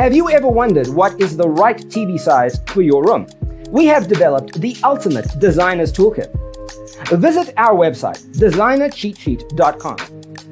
Have you ever wondered what is the right TV size for your room? We have developed the ultimate designer's toolkit. Visit our website, designercheatsheet.com.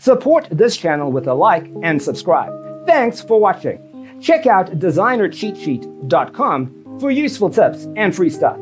Support this channel with a like and subscribe. Thanks for watching. Check out designercheatsheet.com for useful tips and free stuff.